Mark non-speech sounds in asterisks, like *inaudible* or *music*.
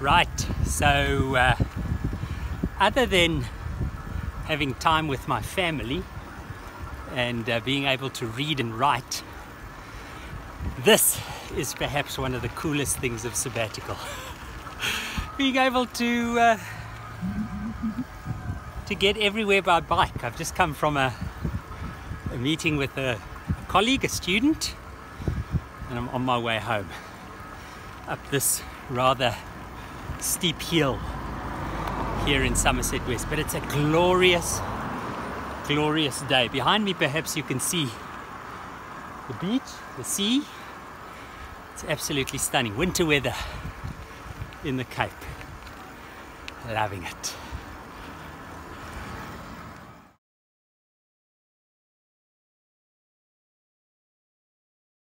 Right, so uh, other than having time with my family and uh, being able to read and write, this is perhaps one of the coolest things of sabbatical. *laughs* being able to uh, to get everywhere by bike. I've just come from a, a meeting with a, a colleague, a student, and I'm on my way home up this rather steep hill here in Somerset West. But it's a glorious, glorious day. Behind me, perhaps you can see the beach, the sea. It's absolutely stunning. Winter weather in the Cape. Loving it.